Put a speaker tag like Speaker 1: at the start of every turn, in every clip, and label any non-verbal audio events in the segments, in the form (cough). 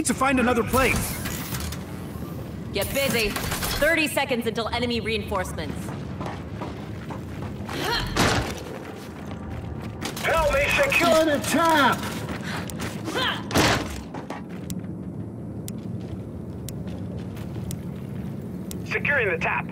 Speaker 1: Need to find another place.
Speaker 2: Get busy. 30 seconds until enemy reinforcements.
Speaker 3: Help me secure the top! Securing the tap.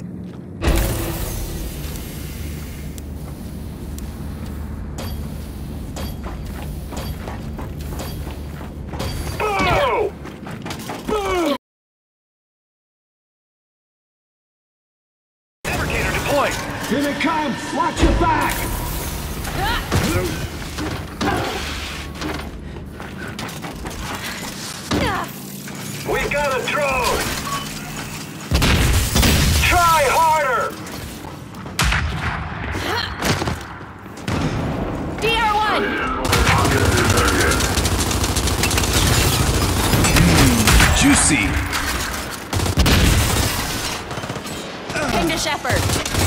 Speaker 2: Shepard.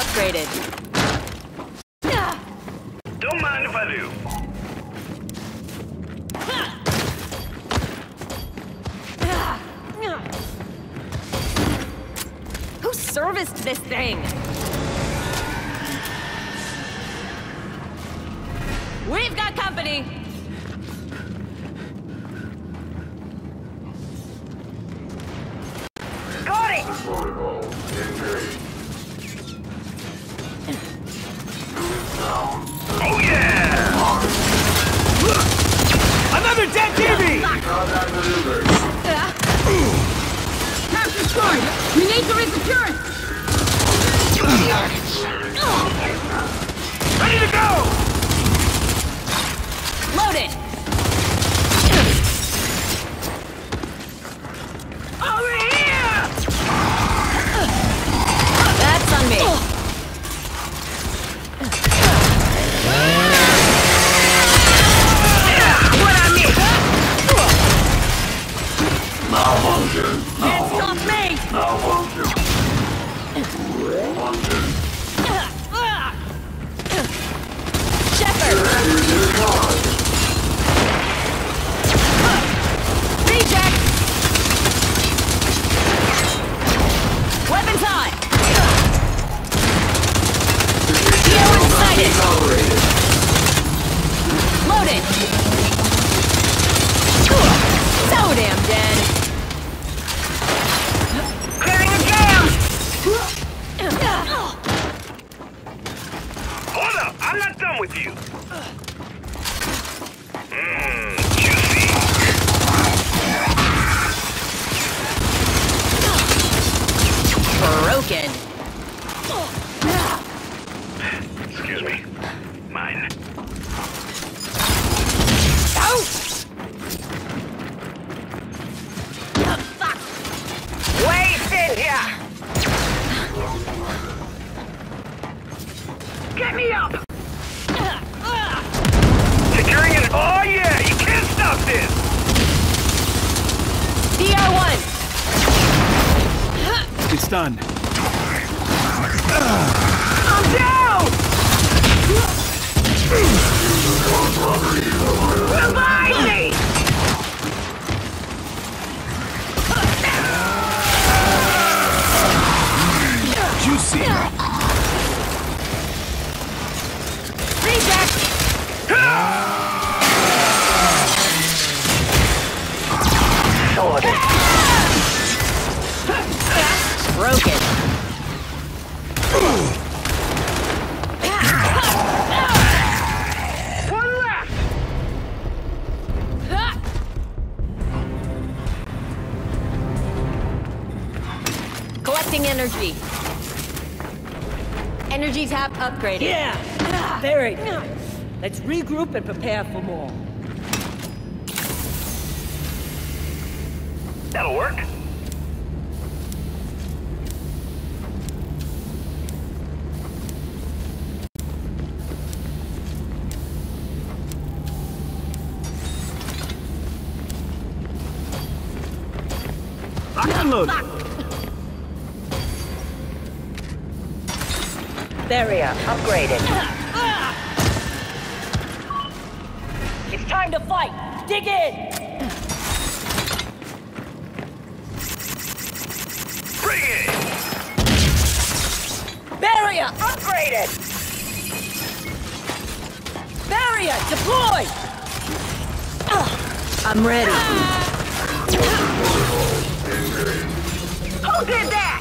Speaker 2: upgraded.
Speaker 3: Don't mind if I do.
Speaker 2: Who serviced this thing? We've got company!
Speaker 1: Stun.
Speaker 4: I'm down! Revive me!
Speaker 1: Juicy.
Speaker 2: Reject! Broken.
Speaker 4: One left!
Speaker 2: Collecting energy. Energy tap upgraded.
Speaker 5: Yeah! Very good. Let's regroup and prepare for more.
Speaker 3: That'll work.
Speaker 1: Lock and loaded.
Speaker 5: Barrier upgraded. It's time to fight! Dig in!
Speaker 3: Bring it!
Speaker 5: Barrier upgraded! Barrier deployed! I'm ready. Ah.
Speaker 4: Who did that?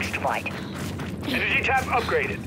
Speaker 5: Enjoy tap next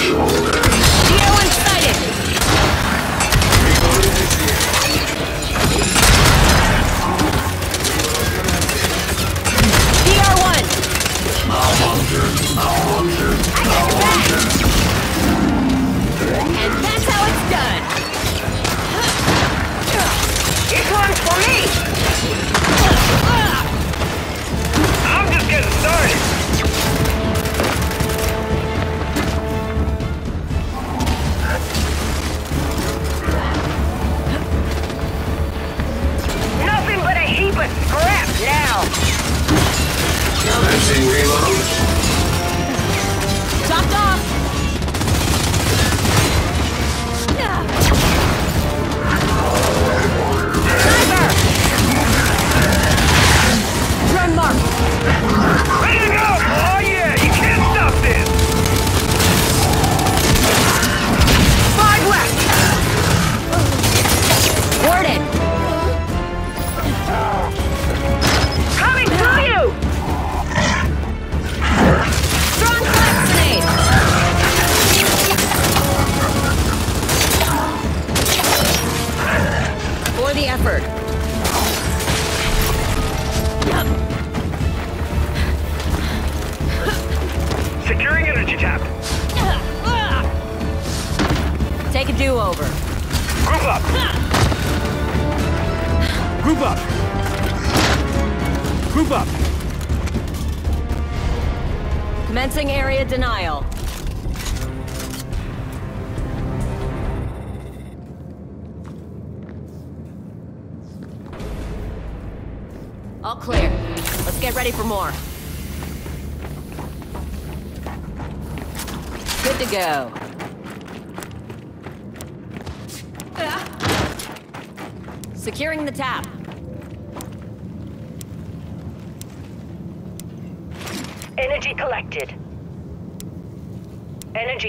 Speaker 3: живого.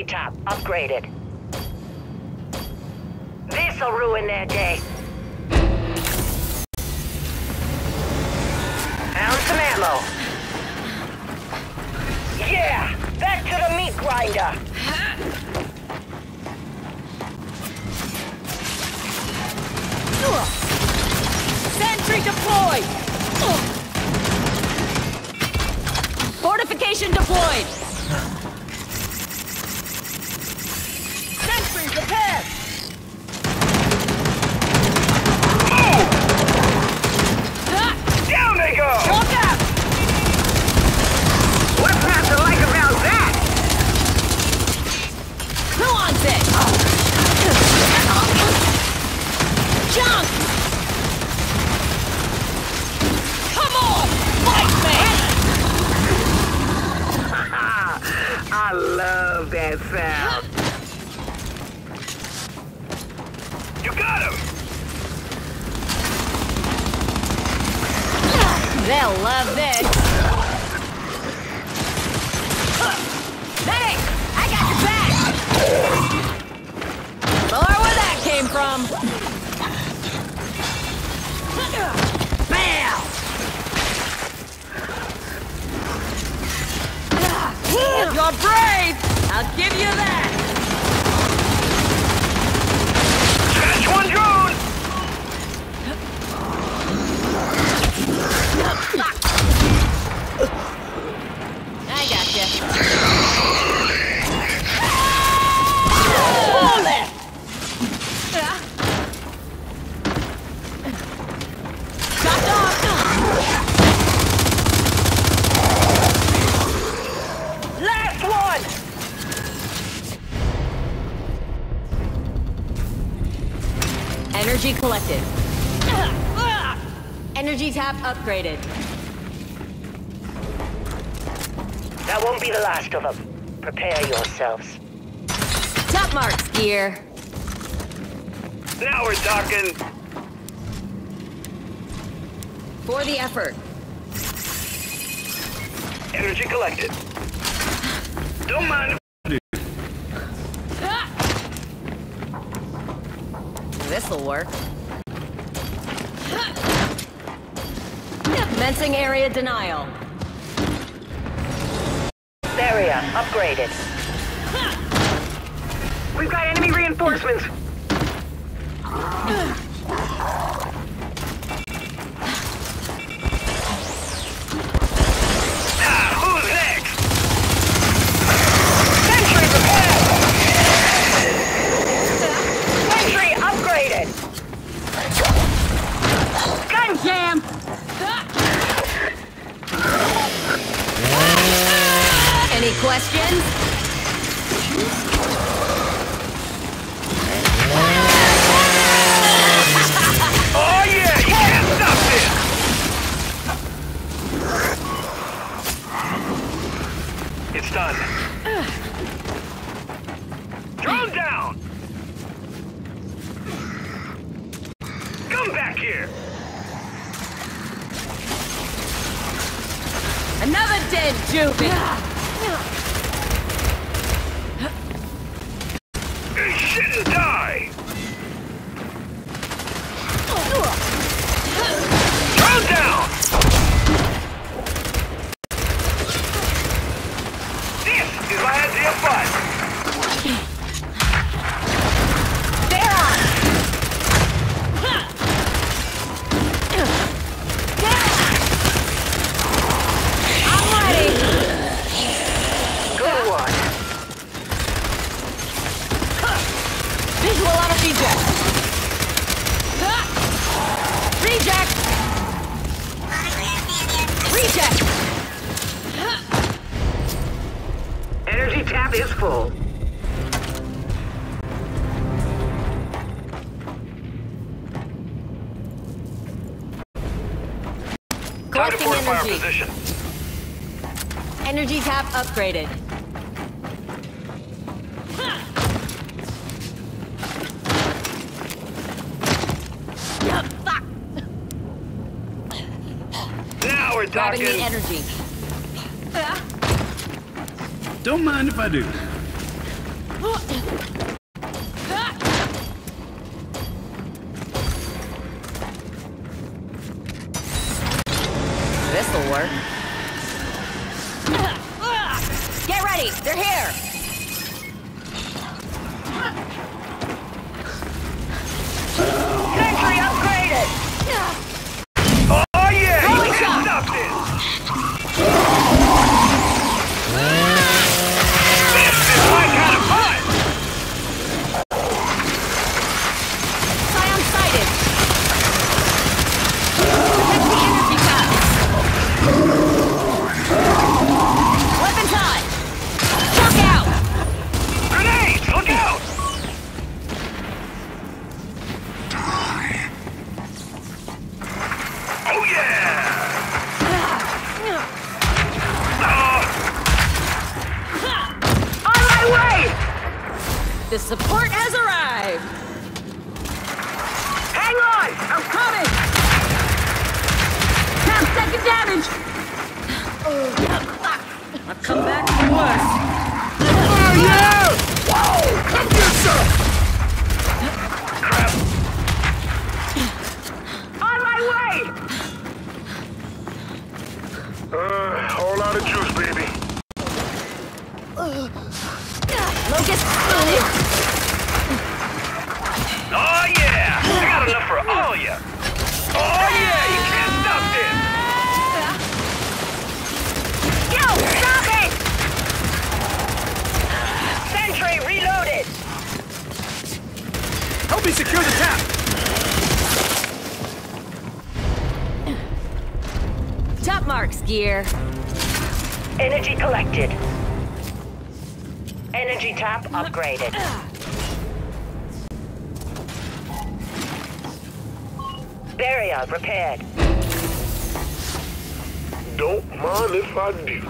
Speaker 3: Top, upgraded.
Speaker 4: This'll ruin their day. Found some ammo. Yeah! Back to the meat grinder!
Speaker 5: Sentry deployed!
Speaker 2: Fortification deployed! upgraded.
Speaker 4: That won't be the last of them. Prepare yourselves.
Speaker 2: Top marks, gear.
Speaker 3: Now we're talking.
Speaker 2: For the effort.
Speaker 3: Energy collected. Don't mind ah!
Speaker 2: This'll work. Commencing area denial.
Speaker 4: Area upgraded.
Speaker 5: We've got enemy reinforcements. (laughs)
Speaker 2: questions?
Speaker 3: oh yeah, can't stop! It's done. Drone down! Come back here!
Speaker 2: Another dead
Speaker 3: Jupiter! Shouldn't die!
Speaker 2: upgraded.
Speaker 3: Now we're
Speaker 2: Grabbing the energy.
Speaker 1: Don't mind if I do.
Speaker 6: I've come back from worse.
Speaker 2: gear.
Speaker 4: Energy collected. Energy tap upgraded. Barrier repaired.
Speaker 6: Don't mind if I do.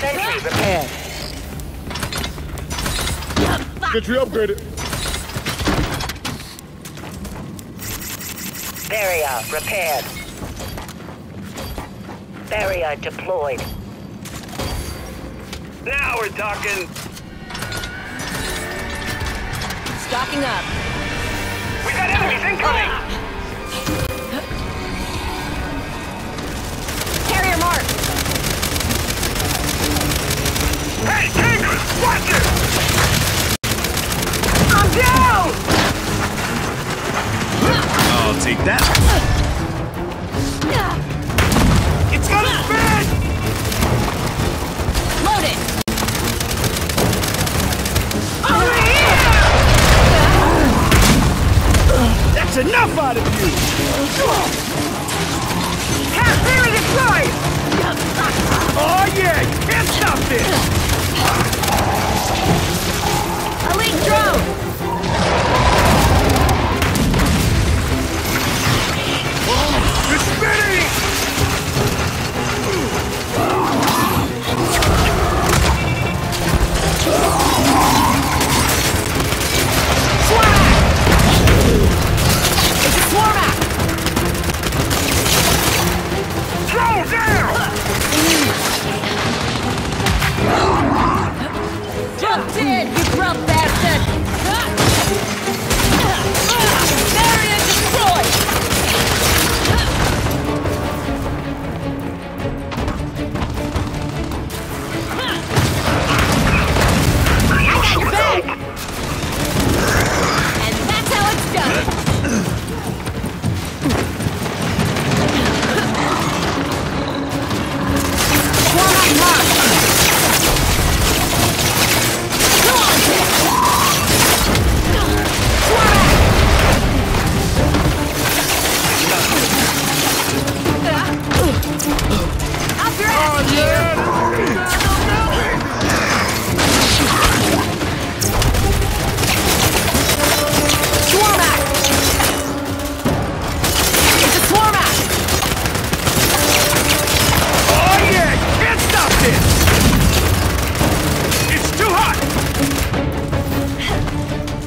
Speaker 4: Sentry ah! repaired.
Speaker 7: Sentry upgraded.
Speaker 4: Barrier repaired. Barrier deployed.
Speaker 3: Now we're talking.
Speaker 2: Stocking up.
Speaker 3: We got enemies incoming.
Speaker 2: Carrier mark.
Speaker 3: Hey, Tanglers, watch it!
Speaker 5: I'm down!
Speaker 1: I'll take that.
Speaker 3: It's gonna spin!
Speaker 2: Load it.
Speaker 5: Over here!
Speaker 1: That's enough out of you.
Speaker 5: Half theory destroyed!
Speaker 1: Oh yeah, you can't stop this.
Speaker 2: Elite drone.
Speaker 3: Spinning!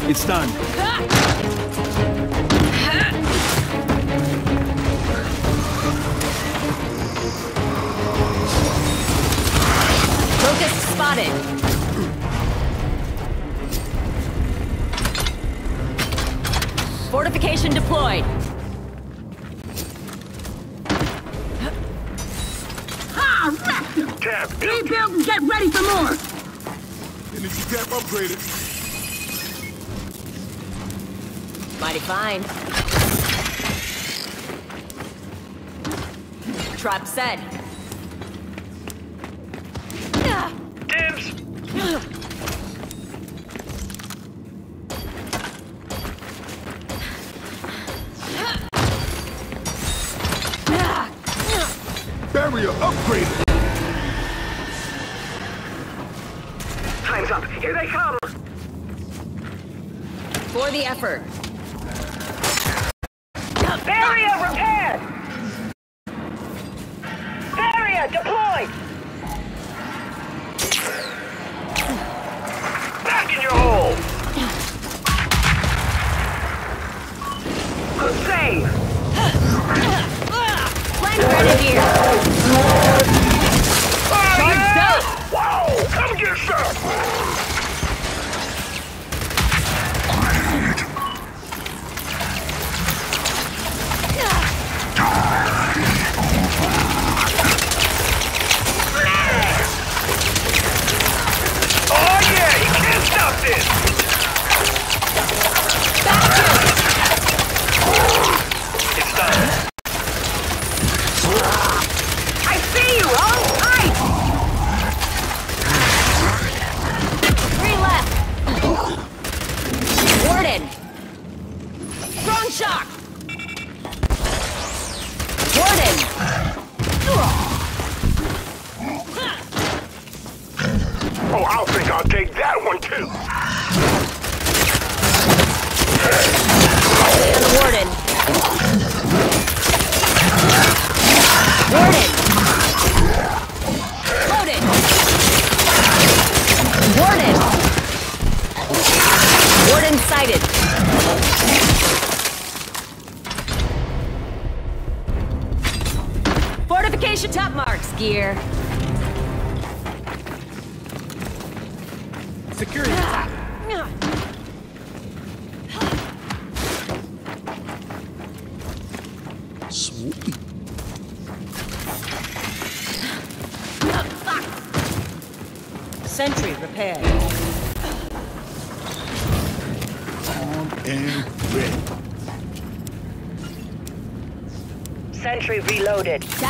Speaker 2: It's done. Locust spotted. Fortification deployed.
Speaker 5: Ah, wrecked him!
Speaker 3: Cap,
Speaker 5: Rebuild and get ready for more!
Speaker 7: Energy tap upgraded.
Speaker 2: Mighty fine. Trap set.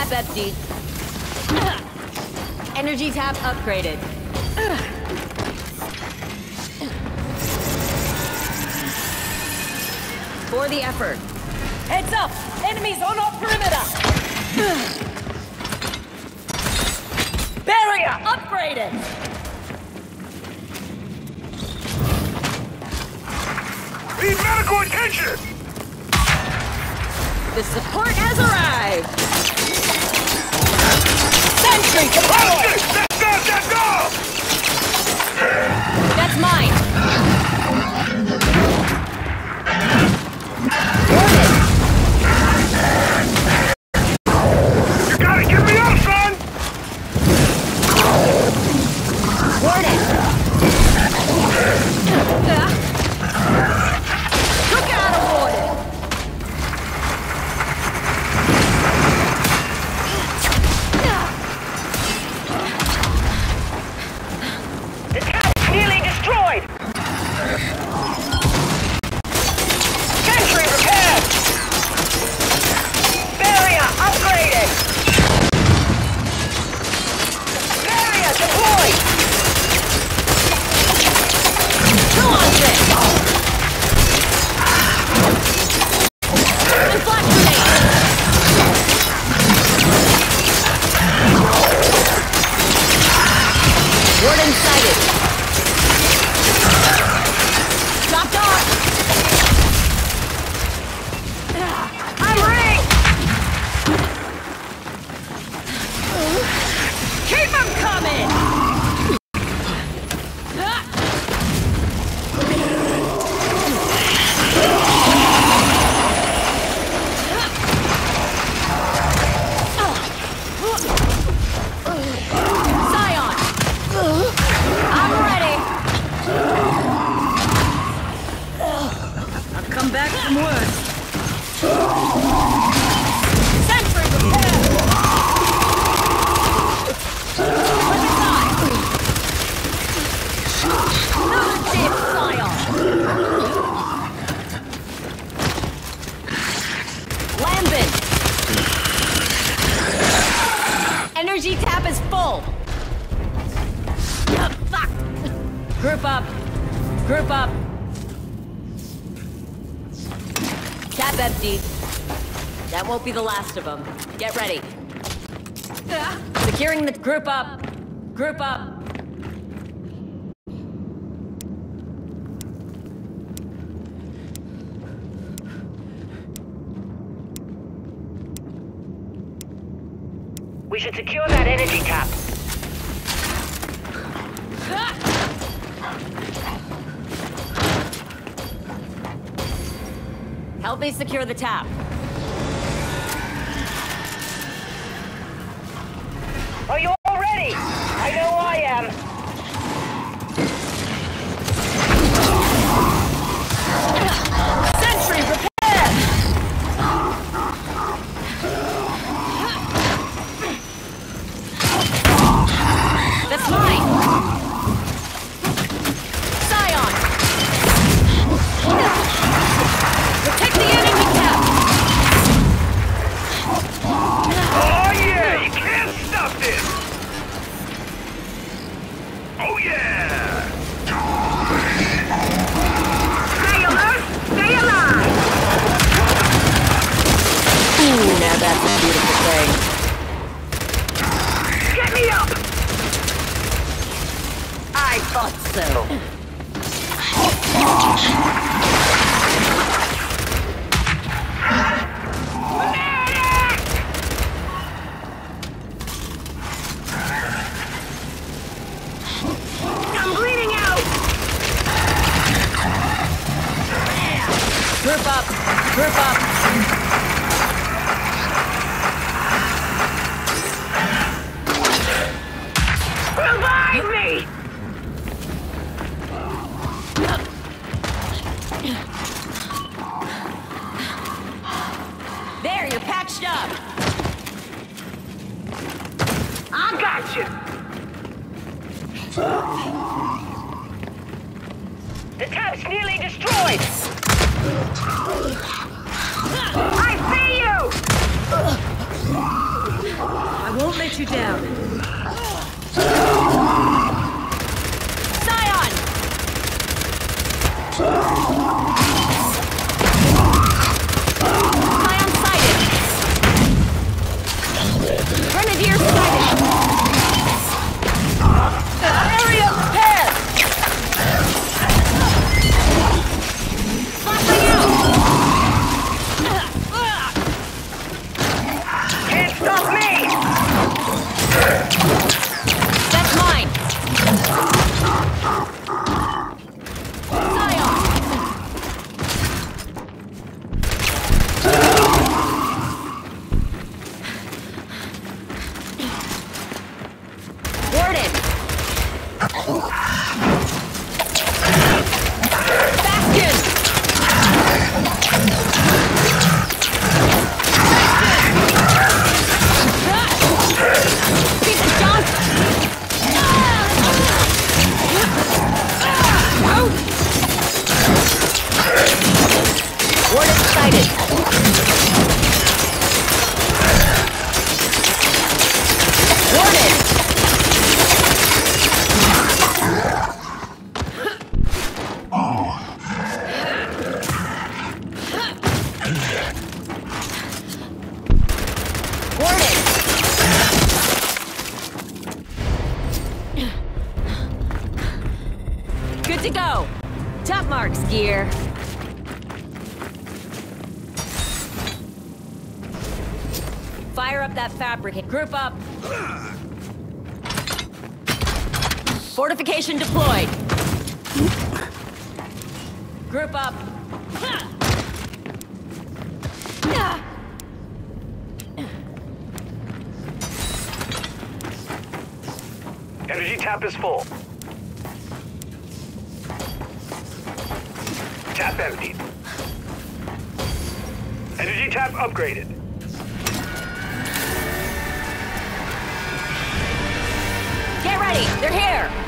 Speaker 1: tap. (coughs)
Speaker 2: Energy tap upgraded. (coughs) For the effort.
Speaker 5: Heads up! Enemies on our perimeter! (coughs) Barrier upgraded!
Speaker 3: Need medical attention!
Speaker 2: The support has arrived!
Speaker 5: Sentry deployed!
Speaker 3: That's,
Speaker 2: that's mine! Warning! of them. Get ready. Securing the group up. Group up.
Speaker 8: We should secure that energy tap.
Speaker 2: Help me secure the tap.
Speaker 8: I
Speaker 2: thought so. to go. Top marks, gear. Fire up that fabricate. Group up. Fortification deployed. Group up.
Speaker 3: Energy tap is full. map upgraded.
Speaker 2: Get ready! They're here!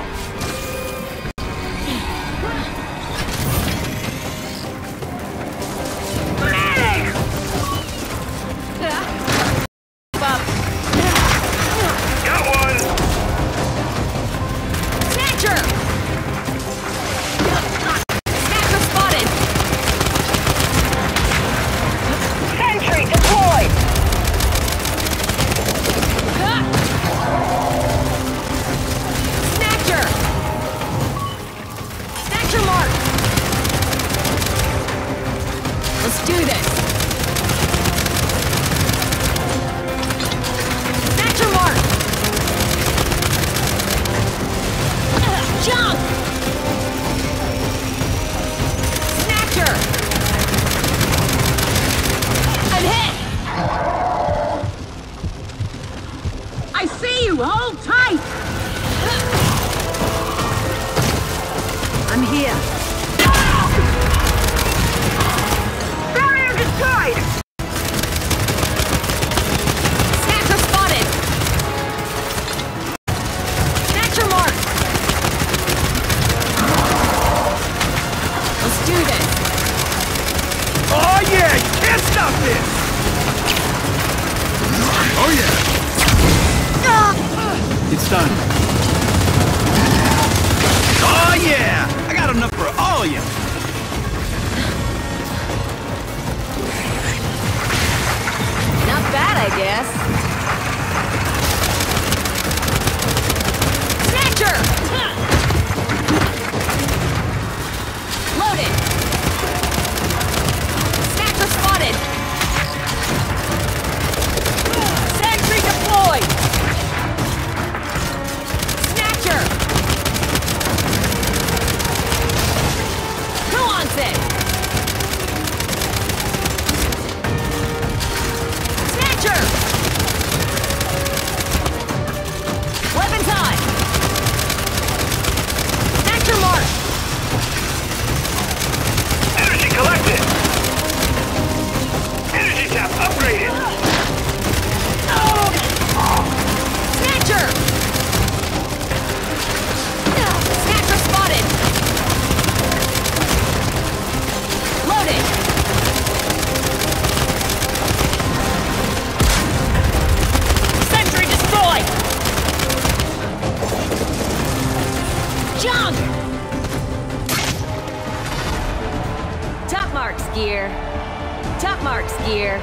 Speaker 2: Yes. marks, gear. Top marks, gear.